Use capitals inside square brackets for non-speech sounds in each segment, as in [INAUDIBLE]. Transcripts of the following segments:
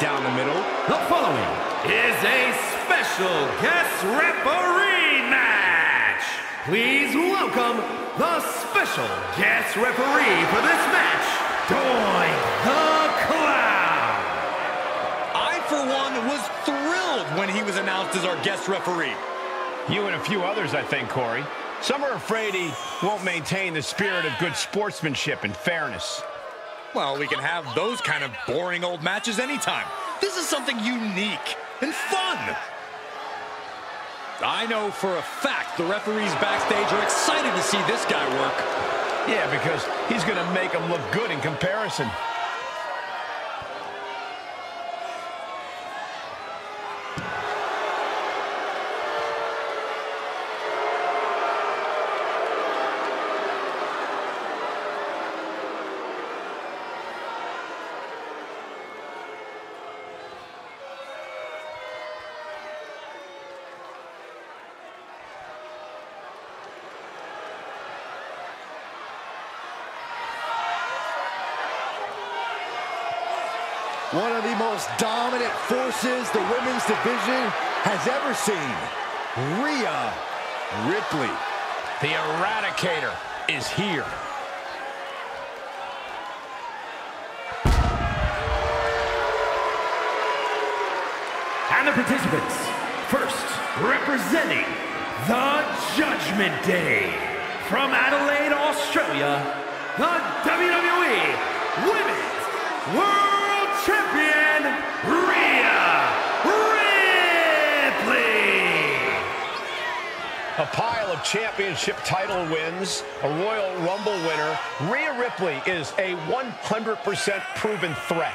down the middle. The following is a special guest referee match. Please welcome the special guest referee for this match, Doink the Clown. I, for one, was thrilled when he was announced as our guest referee. You and a few others, I think, Corey. Some are afraid he won't maintain the spirit of good sportsmanship and fairness. Well, we can have those kind of boring old matches anytime. This is something unique and fun. I know for a fact the referees backstage are excited to see this guy work. Yeah, because he's going to make them look good in comparison. One of the most dominant forces the women's division has ever seen. Rhea Ripley. The Eradicator is here. And the participants, first representing the Judgment Day from Adelaide, Australia, the WWE Women's World Champion, Rhea Ripley. A pile of championship title wins, a Royal Rumble winner, Rhea Ripley is a 100% proven threat.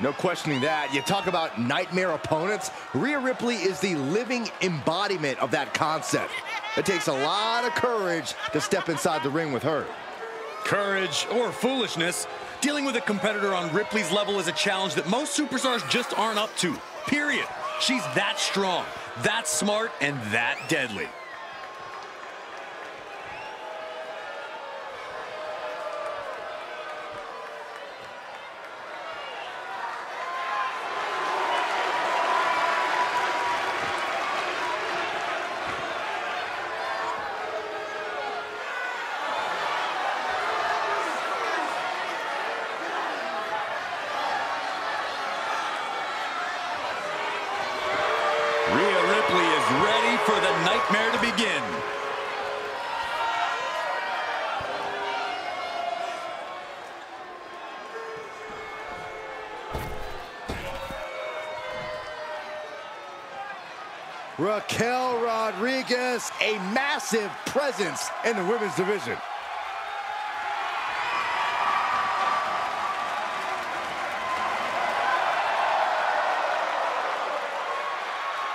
No questioning that. You talk about nightmare opponents. Rhea Ripley is the living embodiment of that concept. It takes a lot of courage to step inside the ring with her. Courage or foolishness, dealing with a competitor on Ripley's level is a challenge that most superstars just aren't up to. Period. She's that strong, that smart, and that deadly. Raquel Rodriguez, a massive presence in the women's division.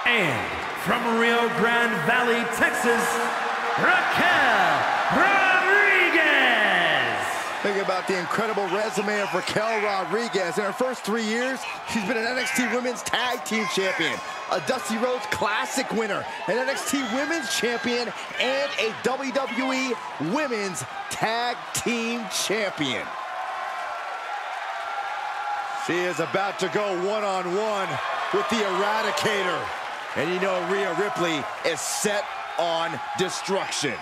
And from Rio Grande Valley, Texas, Raquel Rodriguez. Think about the incredible resume of Raquel Rodriguez. In her first three years, she's been an NXT Women's Tag Team Champion, a Dusty Rhodes Classic winner, an NXT Women's Champion, and a WWE Women's Tag Team Champion. She is about to go one-on-one with the Eradicator. And you know Rhea Ripley is set on destruction.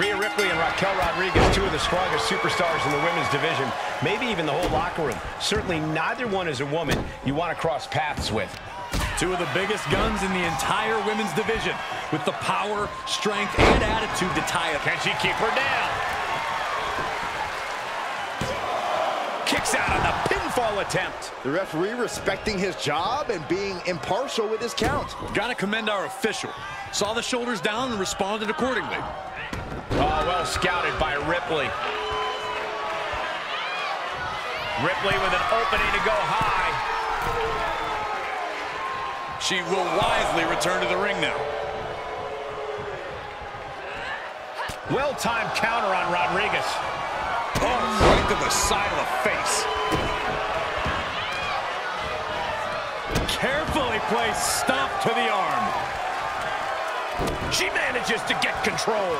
Rhea Ripley and Raquel Rodriguez, two of the strongest superstars in the women's division, maybe even the whole locker room. Certainly neither one is a woman you want to cross paths with. Two of the biggest guns in the entire women's division with the power, strength, and attitude to tie up. Can she keep her down? Kicks out on the pinfall attempt. The referee respecting his job and being impartial with his count. Gotta commend our official. Saw the shoulders down and responded accordingly. Oh, well scouted by Ripley. Ripley with an opening to go high. She will wisely return to the ring now. Well-timed counter on Rodriguez. Oh, right to the side of the face. Carefully placed stomp to the arm. She manages to get control.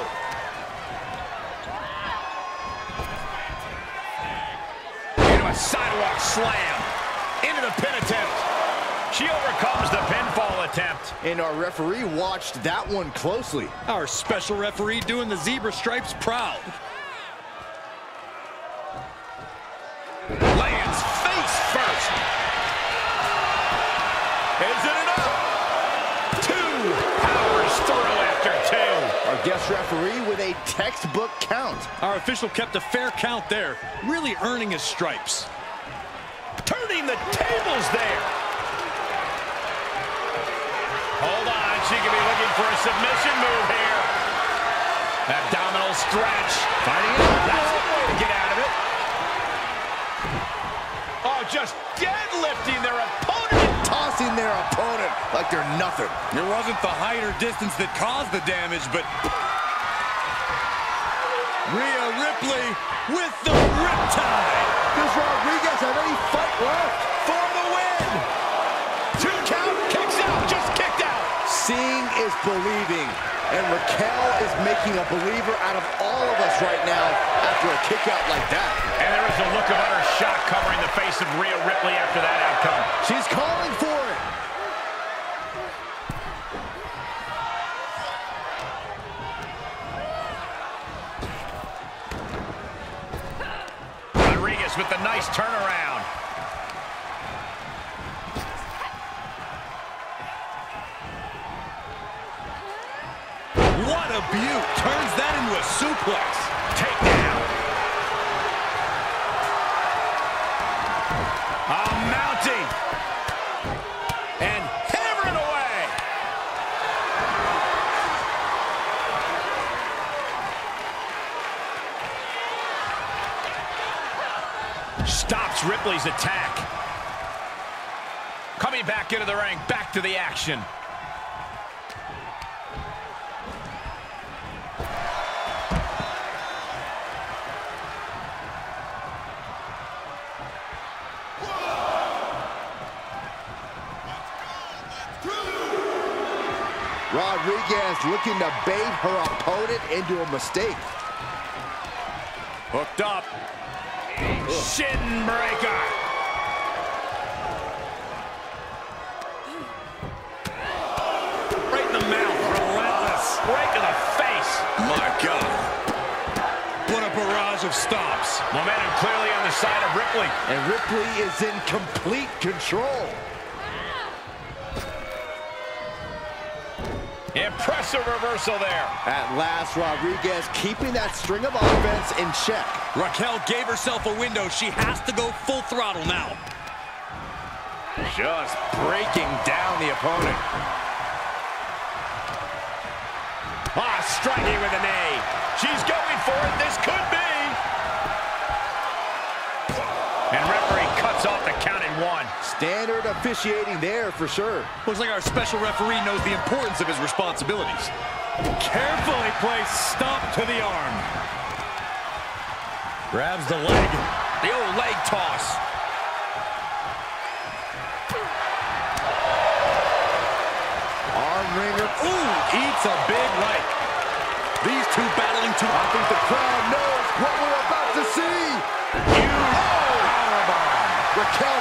Into a sidewalk slam. Into the pin attempt. She overcomes the pinfall attempt. And our referee watched that one closely. Our special referee doing the zebra stripes proud. Lands face first. Is it enough? Two. Powers through after two. Our guest referee with a textbook count. Our official kept a fair count there, really earning his stripes. The tables there. Hold on, she could be looking for a submission move here. Abdominal stretch. Fighting it. That's one way to get out of it. Oh, just deadlifting their opponent. Tossing their opponent like they're nothing. It wasn't the height or distance that caused the damage, but Rhea Ripley with the riptide. Does Rodriguez have any fight left? For the win. Two count. Kicks out. Just kicked out. Seeing is believing. And Raquel is making a believer out of all of us right now after a kick out like that. And there is a look of utter shock covering the face of Rhea Ripley after that outcome. She's calling for it. Rodriguez with the nice turnaround. What a beaut. Turns that into a suplex. Takedown. Ah, mounting. And hammering away. Stops Ripley's attack. Coming back into the ring, back to the action. Rodriguez looking to bait her opponent into a mistake. Hooked up. Shin breaker. Right in the mouth. Relentless. Right to the face. My God. What a barrage of stops. Momentum clearly on the side of Ripley. And Ripley is in complete control. Impressive reversal there. At last, Rodriguez keeping that string of offense in check. Raquel gave herself a window. She has to go full throttle now. Just breaking down the opponent. Ah, striking with an a knee. She's going for it. This could be. And one. Standard officiating there for sure. Looks like our special referee knows the importance of his responsibilities. Carefully placed stomp to the arm. Grabs the leg. The old leg toss. Arm wringer. Ooh, eats a big right. These two battling to... I think the crowd knows what we're about to see. Huge oh! powerbomb. Raquel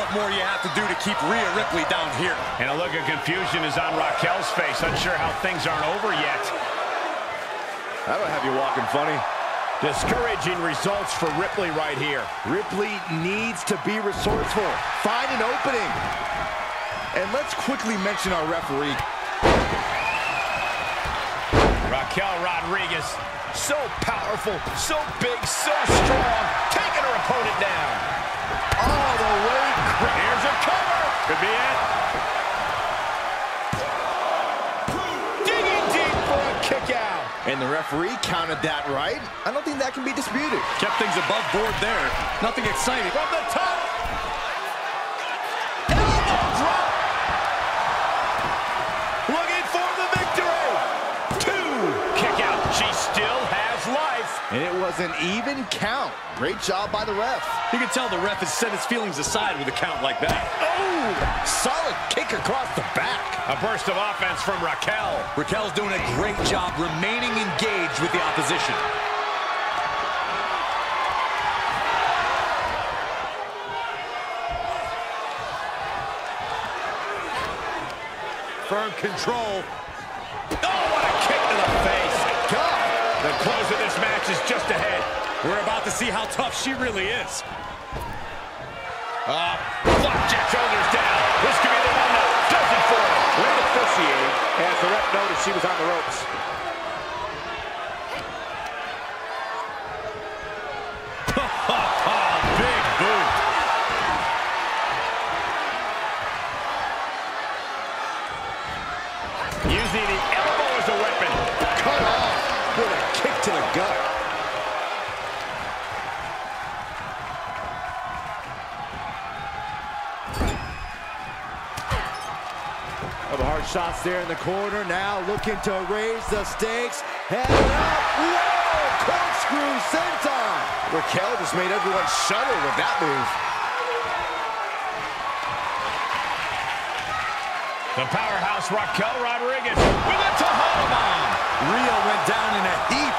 what more you have to do to keep Rhea Ripley down here. And a look of confusion is on Raquel's face, unsure how things aren't over yet. That'll have you walking funny. Discouraging results for Ripley right here. Ripley needs to be resourceful. Find an opening. And let's quickly mention our referee. Raquel Rodriguez, so powerful, so big, so strong, taking her opponent down. All the way. Here's a cover. Could be it. Digging deep for a kick out. And the referee counted that right. I don't think that can be disputed. Kept things above board there. Nothing exciting. From the top. An even count. Great job by the ref. You can tell the ref has set his feelings aside with a count like that. Oh, solid kick across the back. A burst of offense from Raquel. Raquel's doing a great job remaining engaged with the opposition. Firm control. Oh, what a kick to the face. God. The close of this match is just ahead. We're about to see how tough she really is. Uh, flapjack shoulders down. This could be the one that does it for her. Great officiating as the ref noticed she was on the ropes. [LAUGHS] Big boot. Using the shots there in the corner. Now looking to raise the stakes. Head up. Whoa! Corkscrew senton. Raquel just made everyone shudder with that move. The powerhouse Raquel Rodriguez with a Tejana bomb. Rio went down in a heap